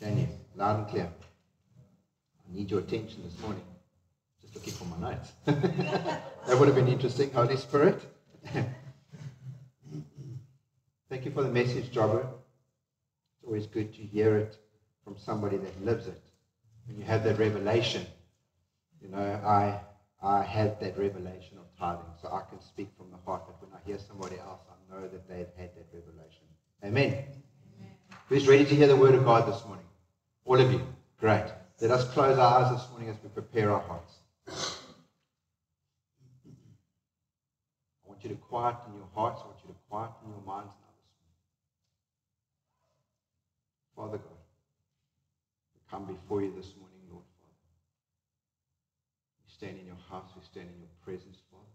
Can you? Loud and clear. I need your attention this morning. Just looking for my notes. that would have been interesting, Holy Spirit. Thank you for the message, Jobber. It's always good to hear it from somebody that lives it. When you have that revelation, you know, I I had that revelation of tithing, so I can speak from the heart. But when I hear somebody else, I know that they've had that revelation. Amen. Amen. Who's ready to hear the word of God this morning? All of you. Great. Let us close our eyes this morning as we prepare our hearts. I want you to quieten your hearts. I want you to quieten your minds now this morning. Father God, we come before you this morning, Lord Father. We stand in your house. We stand in your presence, Father.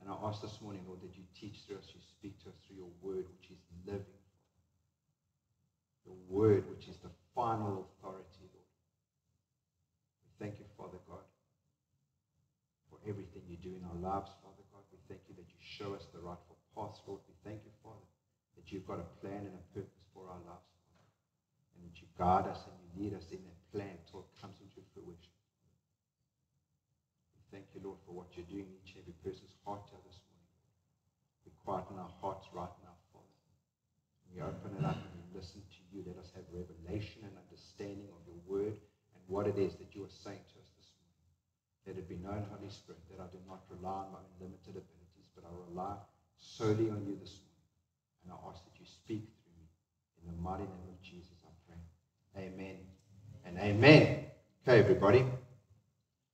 And I ask this morning, Lord, that you teach through us, you speak to us through your word, which is living word, which is the final authority, Lord. We thank you, Father God, for everything you do in our lives, Father God. We thank you that you show us the rightful path, Lord. We thank you, Father, that you've got a plan and a purpose for our lives, Father, and that you guide us and you lead us in that plan till it comes into fruition. We thank you, Lord, for what you're doing in each and every person's heart this morning. We quieten our hearts right now, Father. We open it up and we listen to you. Let us have revelation and understanding of your word and what it is that you are saying to us this morning. Let it be known, Holy Spirit, that I do not rely on my limited abilities, but I rely solely on you this morning. And I ask that you speak through me. In the mighty name of Jesus, I pray. Amen and amen. Okay, everybody.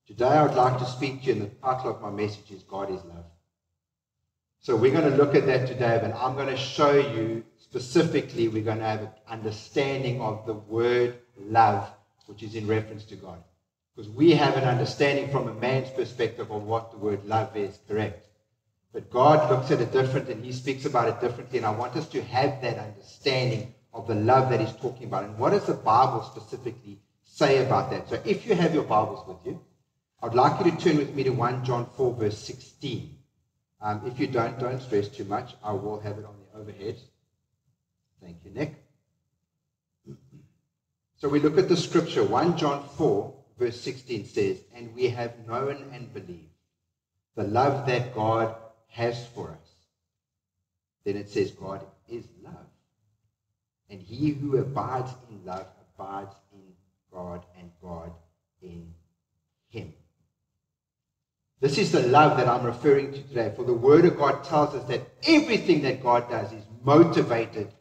Today I would like to speak to you, and the title of my message is God is Love. So we're going to look at that today, and I'm going to show you specifically, we're going to have an understanding of the word love, which is in reference to God. Because we have an understanding from a man's perspective of what the word love is, correct? But God looks at it different and he speaks about it differently. And I want us to have that understanding of the love that he's talking about. And what does the Bible specifically say about that? So if you have your Bibles with you, I'd like you to turn with me to 1 John 4, verse 16. Um, if you don't, don't stress too much. I will have it on the overhead. Thank you, Nick. So we look at the scripture. 1 John 4, verse 16 says, And we have known and believed the love that God has for us. Then it says, God is love. And he who abides in love abides in God and God in him. This is the love that I'm referring to today. For the Word of God tells us that everything that God does is motivated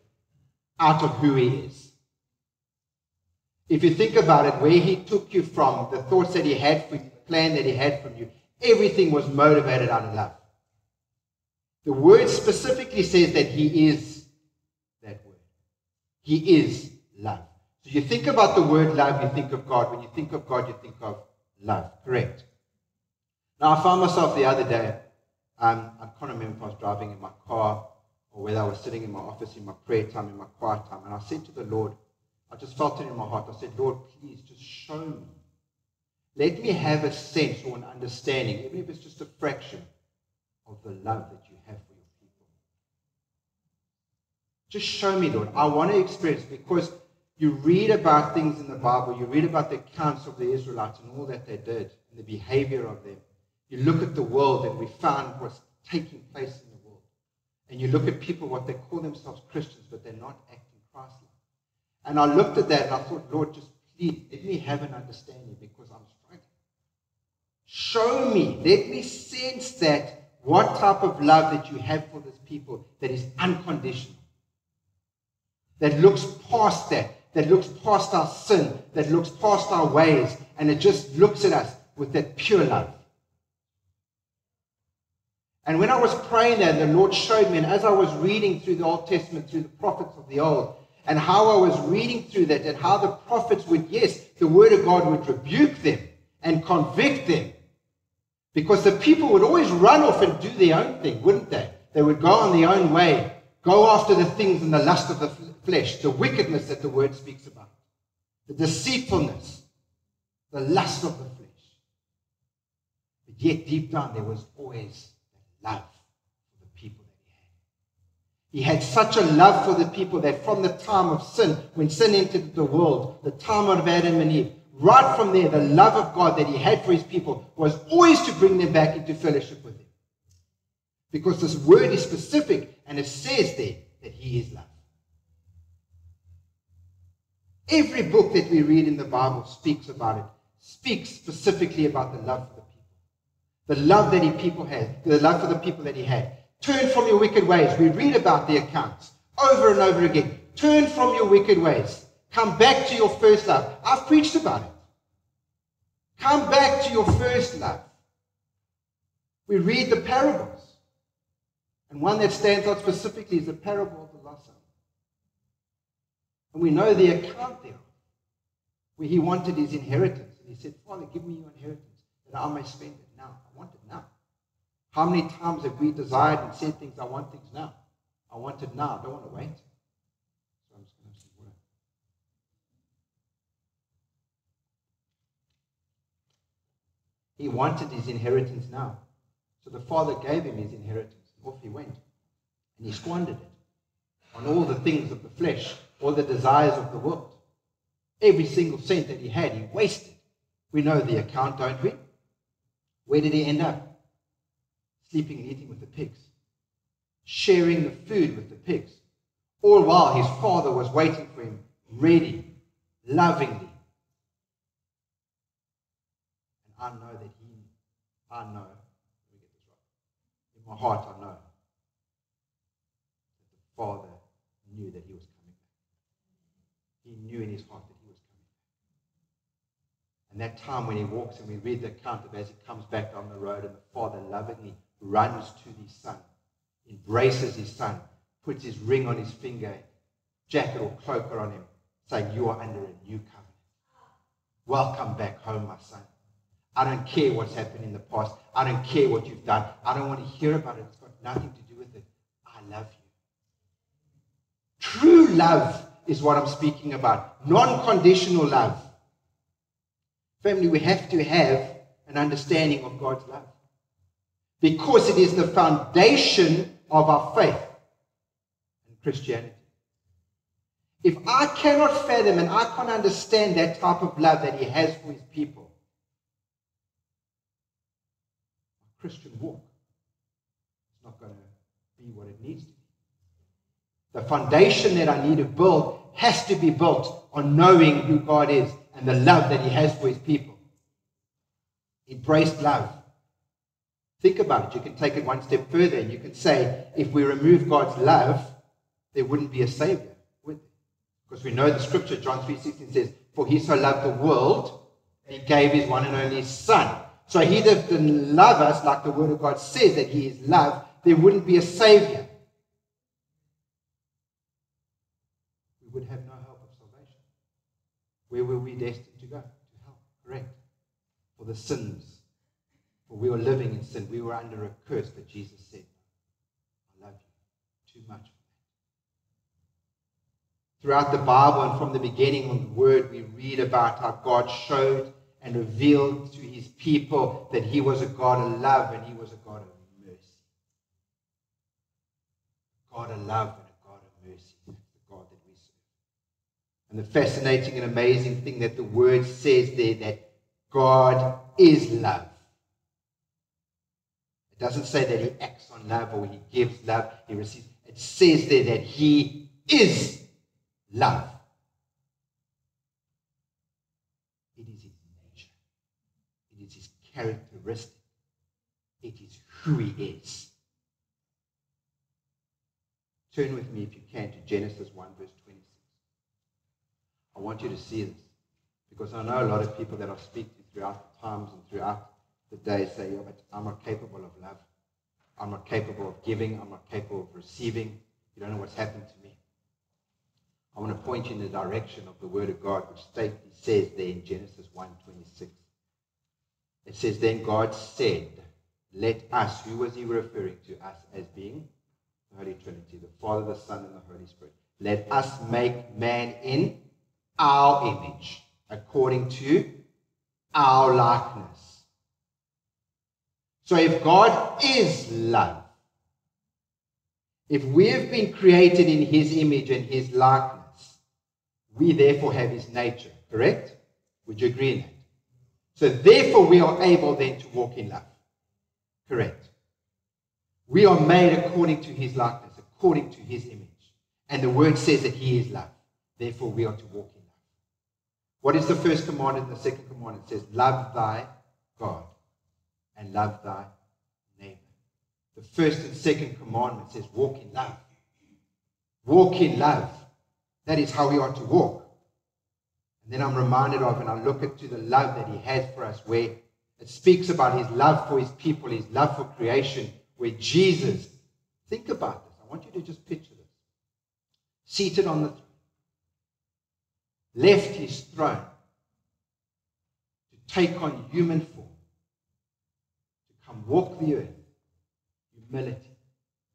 out of who He is. If you think about it, where He took you from, the thoughts that He had for you, the plan that He had for you, everything was motivated out of love. The Word specifically says that He is that Word. He is love. So you think about the word love, you think of God. When you think of God, you think of love. Correct. Now, I found myself the other day, um, I can't remember if I was driving in my car or whether I was sitting in my office in my prayer time, in my quiet time, and I said to the Lord, I just felt it in my heart. I said, Lord, please just show me. Let me have a sense or an understanding, even if it's just a fraction, of the love that you have for your people. Just show me, Lord. I want to experience because you read about things in the Bible, you read about the accounts of the Israelites and all that they did and the behavior of them. You look at the world and we found what's taking place in the world. And you look at people, what they call themselves Christians, but they're not acting Christ-like. And I looked at that and I thought, Lord, just please let me have an understanding because I'm struggling. Show me, let me sense that what type of love that you have for these people that is unconditional, that looks past that, that looks past our sin, that looks past our ways, and it just looks at us with that pure love. And when I was praying that, the Lord showed me, and as I was reading through the Old Testament, through the prophets of the Old, and how I was reading through that, and how the prophets would, yes, the Word of God would rebuke them and convict them. Because the people would always run off and do their own thing, wouldn't they? They would go on their own way, go after the things and the lust of the flesh, the wickedness that the Word speaks about, the deceitfulness, the lust of the flesh. But yet, deep down, there was always love for the people that he had. He had such a love for the people that from the time of sin, when sin entered the world, the time of Adam and Eve, right from there, the love of God that he had for his people was always to bring them back into fellowship with him. Because this word is specific and it says there that he is love. Every book that we read in the Bible speaks about it, speaks specifically about the love the love that he people had, the love for the people that he had. Turn from your wicked ways. We read about the accounts over and over again. Turn from your wicked ways. Come back to your first love. I've preached about it. Come back to your first love. We read the parables. And one that stands out specifically is the parable of the lost son. And we know the account there, where he wanted his inheritance. And he said, Father, give me your inheritance that I may spend it now. I want it now. How many times have we desired and said things, I want things now? I want it now. I don't want to wait. So I'm just going to have some. He wanted his inheritance now. So the father gave him his inheritance. And off he went. And he squandered it on all the things of the flesh, all the desires of the world. Every single cent that he had, he wasted. We know the account, don't we? Where did he end up? Sleeping and eating with the pigs, sharing the food with the pigs, all while his father was waiting for him, ready, lovingly. And I know that he, I know, let me get this right. In my heart, I know that the father knew that he was coming back. He knew in his heart that he was coming back. And that time when he walks and we read the account of as he comes back down the road and the father lovingly runs to his son, embraces his son, puts his ring on his finger, jacket or cloak on him, saying, You are under a new covenant. Welcome back home, my son. I don't care what's happened in the past. I don't care what you've done. I don't want to hear about it. It's got nothing to do with it. I love you. True love is what I'm speaking about. Non conditional love. Family, we have to have an understanding of God's love because it is the foundation of our faith in Christianity. If I cannot fathom and I can't understand that type of love that he has for his people, my Christian walk is not going to be what it needs to be. The foundation that I need to build has to be built on knowing who God is and the love that he has for his people. Embrace love. Think about it. You can take it one step further and you can say, if we remove God's love, there wouldn't be a Savior, would there? Because we know the scripture, John 3.16 says, For he so loved the world, he gave his one and only Son. So he that didn't love us, like the Word of God says that he is love, there wouldn't be a Savior. We would have no hope of salvation. Where were we destined to go? To hell, correct? For the sins for we were living in sin. We were under a curse, but Jesus said, I love you too much. Throughout the Bible and from the beginning of the Word, we read about how God showed and revealed to his people that he was a God of love and he was a God of mercy. God of love and a God of mercy. The God that we serve. And the fascinating and amazing thing that the Word says there that God is love. It doesn't say that he acts on love or he gives love, he receives. It says there that he is love. It is his nature, it is his characteristic, it is who he is. Turn with me, if you can, to Genesis 1, verse 26. I want you to see this because I know a lot of people that I speak to throughout the times and throughout the day say, yeah, but I'm not capable of love. I'm not capable of giving. I'm not capable of receiving. You don't know what's happened to me. I want to point you in the direction of the Word of God, which states, says there in Genesis 1.26. It says, Then God said, Let us, who was he referring to? Us as being the Holy Trinity, the Father, the Son, and the Holy Spirit. Let us make man in our image, according to our likeness. So if God is love, If we have been created in his image and his likeness, we therefore have his nature, correct? Would you agree in that? So therefore we are able then to walk in love. Correct. We are made according to his likeness, according to his image. And the word says that he is love. Therefore we are to walk in love. What is the first commandment the second commandment? Says, Love thy God and love thy neighbor. The first and second commandment says, Walk in love. Walk in love. That is how we are to walk. And then I'm reminded of, and I look into the love that he has for us, where it speaks about his love for his people, his love for creation, where Jesus, think about this. I want you to just picture this. Seated on the throne, left his throne to take on human come walk the earth, humility,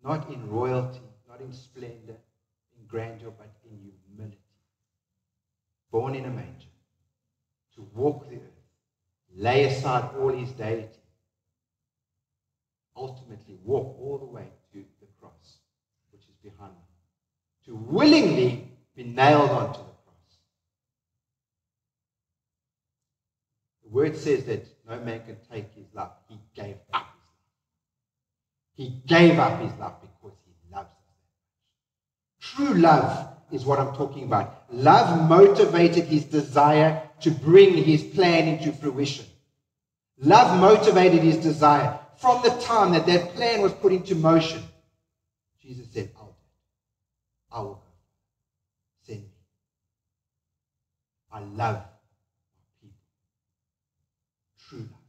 not in royalty, not in splendor, in grandeur, but in humility. Born in a manger, to walk the earth, lay aside all his deity, ultimately walk all the way to the cross, which is behind. Me, to willingly be nailed onto the cross. Word says that no man can take his life. He gave up his life. He gave up his life because he loves us. True love is what I'm talking about. Love motivated his desire to bring his plan into fruition. Love motivated his desire from the time that that plan was put into motion. Jesus said, I'll. I will. Send me. I love my people. True love.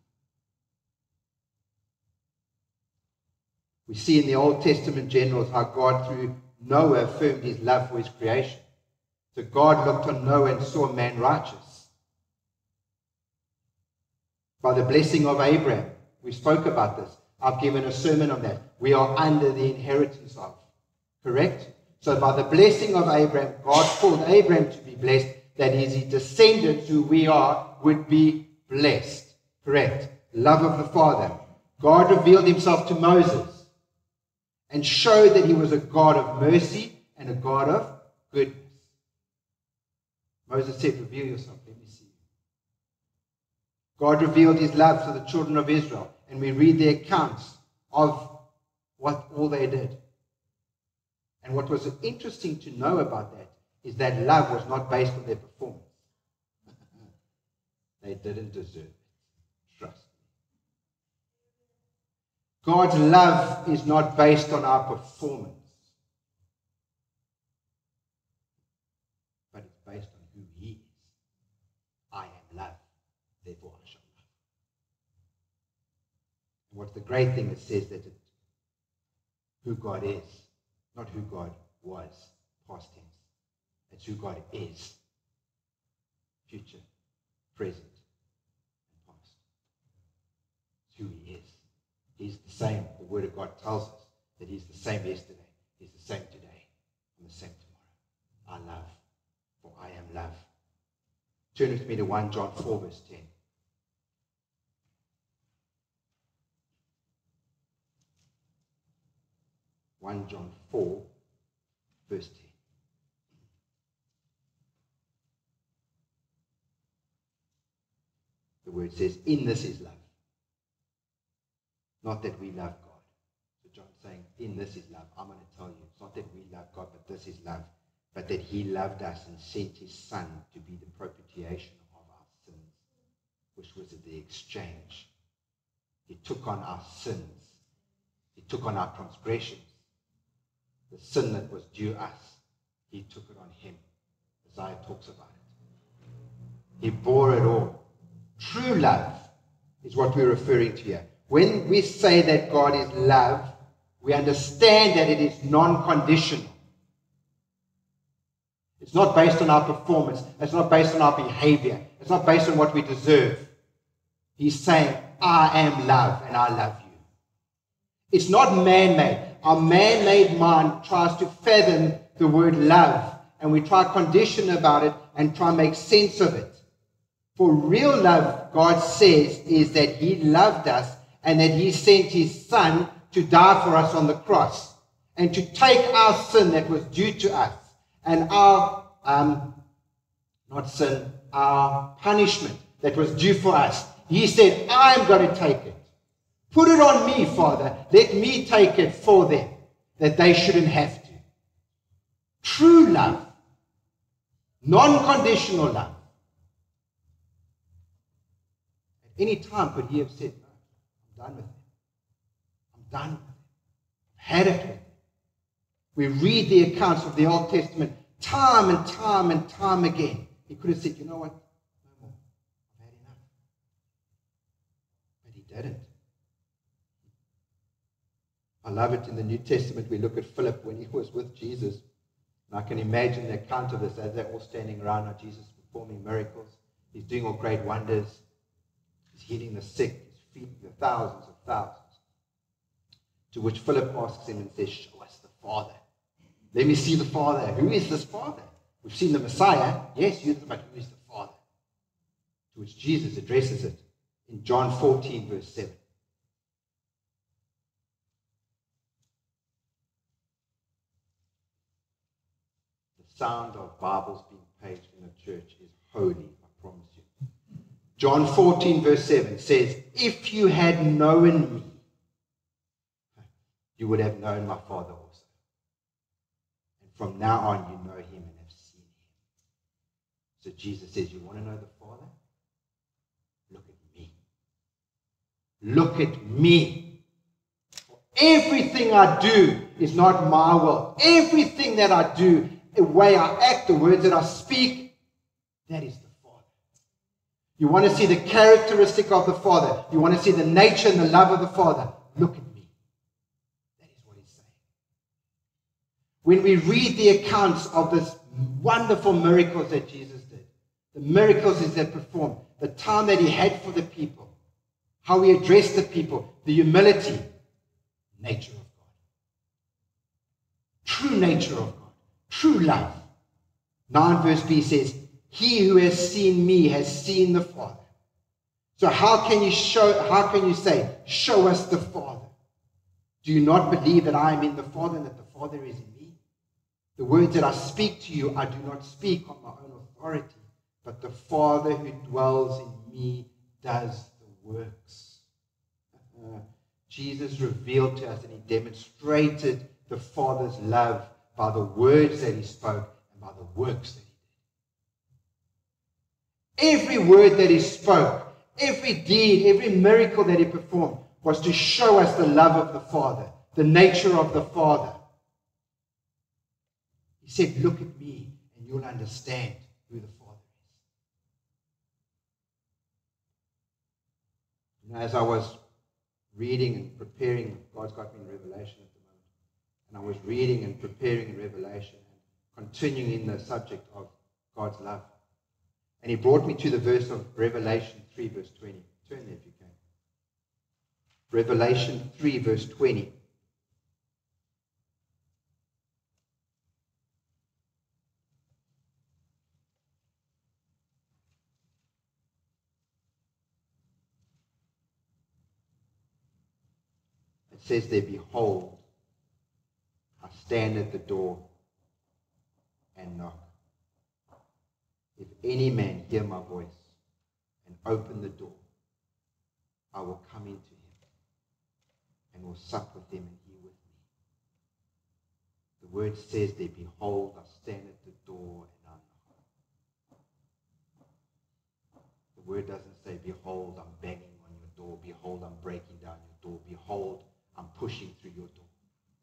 We see in the Old Testament Genesis how God, through Noah affirmed his love for his creation. So God looked on Noah and saw man righteous. By the blessing of Abraham, we spoke about this. I've given a sermon on that. We are under the inheritance of. Correct? So by the blessing of Abraham, God called Abraham to be blessed, that is, his descendants, who we are, would be blessed. Correct? Love of the Father. God revealed himself to Moses and showed that he was a God of mercy and a God of goodness. Moses said, Reveal yourself, let me see. God revealed his love to the children of Israel, and we read the accounts of what all they did. And what was interesting to know about that is that love was not based on their performance. they didn't deserve it. God's love is not based on our performance, but it's based on who He is. I am love, therefore I shall love. And what's the great thing? It says that it, who God is, not who God was, past tense. It's who God is, future, present, and past. It's who He is. He's the same. The Word of God tells us that He's the same yesterday, He's the same today, and the same tomorrow. I love, for I am love. Turn with me to 1 John 4, verse 10. One John four, verse ten. The word says, "In this is love." Not that we love God. So John's saying, in this is love. I'm going to tell you, it's not that we love God, but this is love. But that he loved us and sent his son to be the propitiation of our sins, which was the exchange. He took on our sins. He took on our transgressions. The sin that was due us, he took it on him. Isaiah talks about it. He bore it all. True love is what we're referring to here. When we say that God is love, we understand that it is non conditional. It's not based on our performance. It's not based on our behavior. It's not based on what we deserve. He's saying, I am love and I love you. It's not man made. Our man made mind tries to fathom the word love and we try to condition about it and try to make sense of it. For real love, God says, is that He loved us and that he sent his son to die for us on the cross. and to take our sin that was due to us and our, um, not sin, our punishment that was due for us. He said, I'm going to take it. Put it on me, Father. Let me take it for them, that they shouldn't have to. True love, non conditional love. At any time could he have said, done with it. I'm done with it. I've had it with it. We read the accounts of the Old Testament time and time and time again. He could have said, You know what? No more. I've had enough. But he didn't. I love it in the New Testament. We look at Philip when he was with Jesus. And I can imagine the account of this as they're all standing around now, Jesus performing miracles. He's doing all great wonders. He's healing the sick. Feeding the thousands of thousands. To which Philip asks him and says, Show us the Father. Let me see the Father. Who is this Father? We've seen the Messiah. Yes, you but who is the Father? To which Jesus addresses it in John 14, verse 7. The sound of Bibles being paged in a church is holy. John 14, verse 7 says, If you had known me, you would have known my Father also. And from now on, you know him and have seen him. So Jesus says, You want to know the Father? Look at me. Look at me. Everything I do is not my will. Everything that I do, the way I act, the words that I speak, that is. You want to see the characteristic of the Father. You want to see the nature and the love of the Father. Look at me. That is what he's saying. When we read the accounts of this wonderful miracles that Jesus did, the miracles that he performed, the time that he had for the people, how he addressed the people, the humility, nature of God. True nature of God. True love. 9 verse B says, He who has seen me has seen the Father. So how can you show how can you say, Show us the Father? Do you not believe that I am in the Father and that the Father is in me? The words that I speak to you, I do not speak on my own authority, but the Father who dwells in me does the works. Uh, Jesus revealed to us and he demonstrated the Father's love by the words that he spoke and by the works that he. Every word that he spoke, every deed, every miracle that he performed was to show us the love of the Father, the nature of the Father. He said, Look at me and you'll understand who the Father is. Know, as I was reading and preparing, God's got me in Revelation at the moment, and I was reading and preparing in Revelation and continuing in the subject of God's love. And he brought me to the verse of Revelation 3, verse 20. Turn there if you can. Revelation 3, verse 20. It says there, Behold, I stand at the door and knock. If any man hear my voice and open the door, I will come into him and will sup with him and he with me. The word says there, Behold, I stand at the door and I knock. The word doesn't say, Behold, I'm banging on your door. Behold, I'm breaking down your door. Behold, I'm pushing through your door.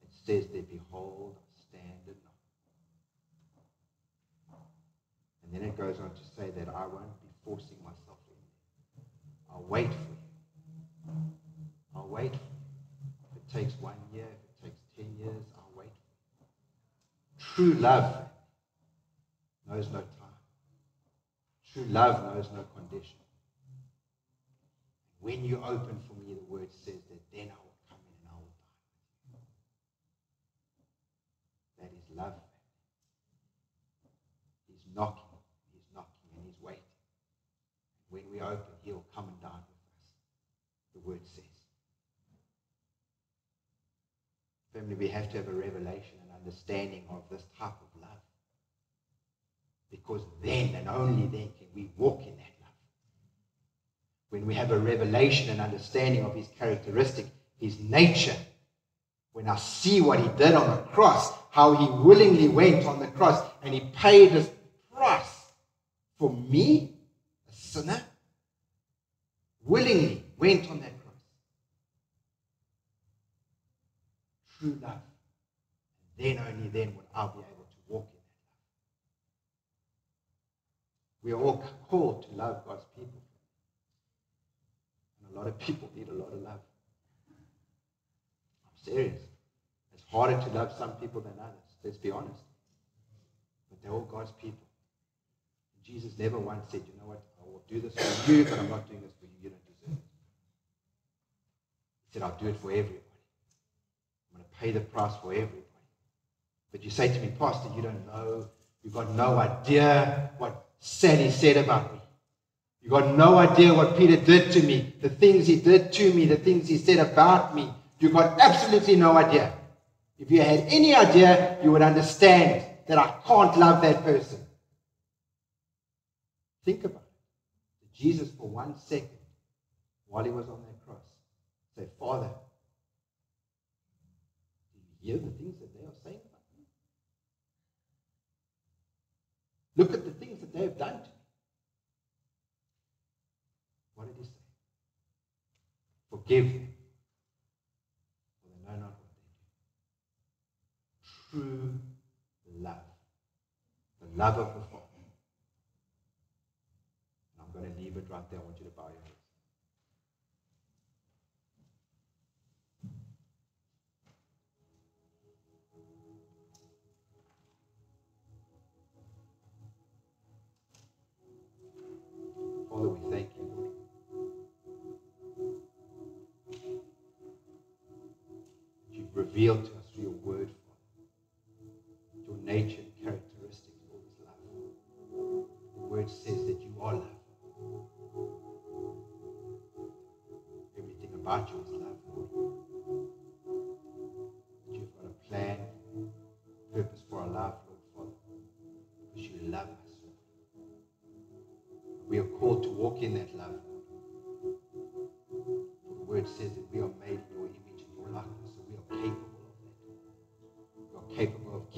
It says there, Behold, I stand and knock. And then it goes on to say that I won't be forcing myself in. I'll wait for you. I'll wait for you. If it takes one year, if it takes ten years, I'll wait for you. True love knows no time. True love knows no condition. When you open for me, the word says that then I will come in and I will die. That is love. He's knocking when we open, he'll come and dine with us. The word says. Family, we have to have a revelation and understanding of this type of love. Because then and only then can we walk in that love. When we have a revelation and understanding of his characteristic, his nature, when I see what he did on the cross, how he willingly went on the cross and he paid his price for me, sinner, willingly went on that cross. True love. And then only then would I be able to walk in that love. We are all called to love God's people. And a lot of people need a lot of love. I'm serious. It's harder to love some people than others. Let's be honest. But they're all God's people. Jesus never once said, you know what, will do this for you, but I'm not doing this for you. You don't deserve it. He said, I'll do it for everybody. I'm going to pay the price for everybody. But you say to me, Pastor, you don't know. You've got no idea what Sally said about me. You've got no idea what Peter did to me, the things he did to me, the things he said about me. You've got absolutely no idea. If you had any idea, you would understand that I can't love that person. Think about it. Jesus, for one second, while he was on that cross, said, Father, do you hear the things that they are saying about me? Look at the things that they have done to me. What did he say? Forgive them, for they know not what they do. True love. The love of the Father. It right there. I want you to bow your heads. Father, we thank you, Lord. You've revealed to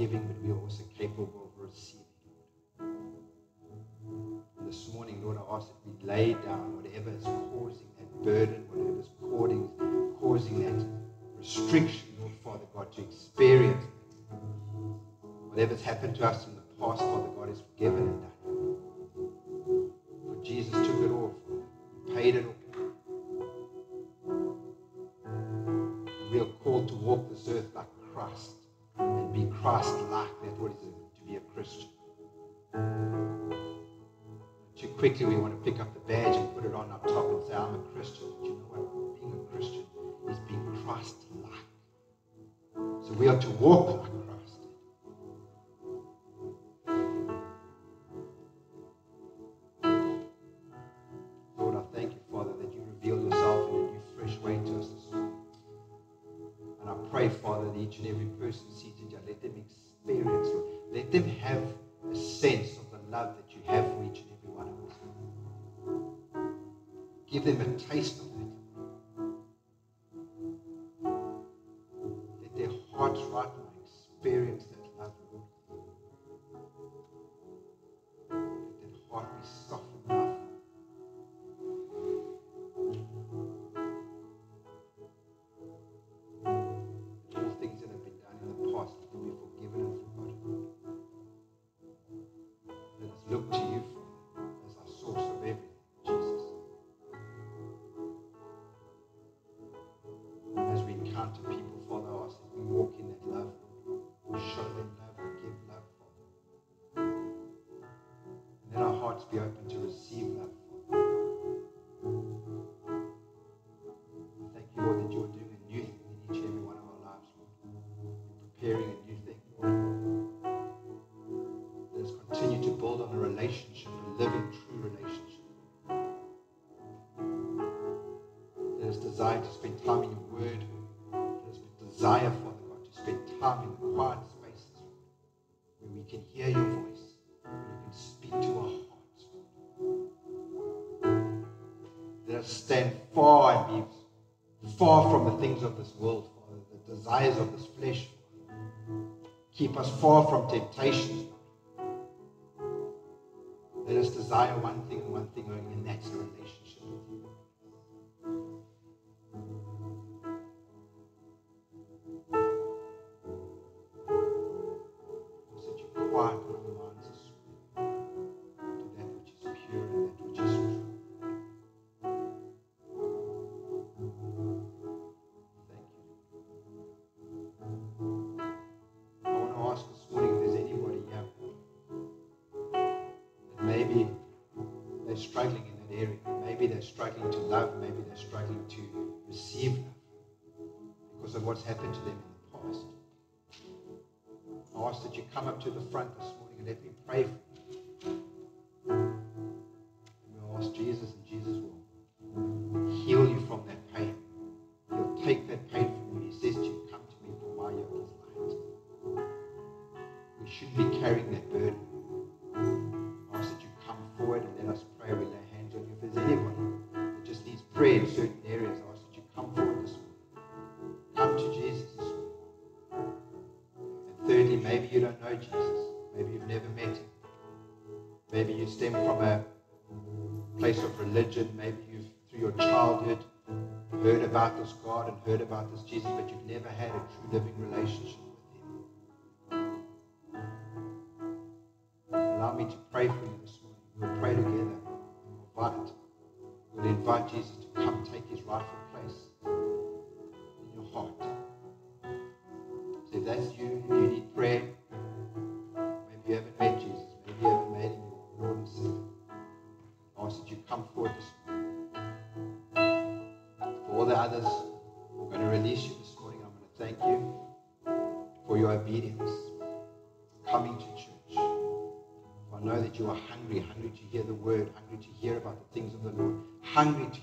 giving, but we are also capable of receiving. And this morning, Lord, I ask that we lay down whatever is causing that burden, whatever is causing, causing that restriction, Lord Father God, to experience whatever's happened to us Father, each and every person seated here, let them experience, Lord, let them have a sense of the love that you have for each and every one of us. Give them a taste of desire to spend time in your word. Let us desire, Father God, to spend time in the quiet spaces where we can hear your voice, where you can speak to our hearts. Let us stand far and be far from the things of this world, Father, the desires of this flesh. Keep us far from temptation. Let us desire one thing and one thing only, and that's relationship. To receive love because of what's happened to them in the past. I ask that you come up to the front this morning and let me pray for you. And we'll ask Jesus, and Jesus will heal you from that pain. He'll take that pain from you. He says to you, Come to me, for my yoke is light. We shouldn't be carrying that burden. Heard about this Jesus, but you've never had a true living relationship with him. Allow me to pray for you this morning. We'll pray together and we'll invite. We'll invite Jesus to come take his rightful place in your heart. So if that's you, if you need prayer, maybe you haven't met Jesus, maybe you haven't made him your Lord and Savior. I ask that you come forward this morning. For all the others, to hear about the things of the Lord, hungry to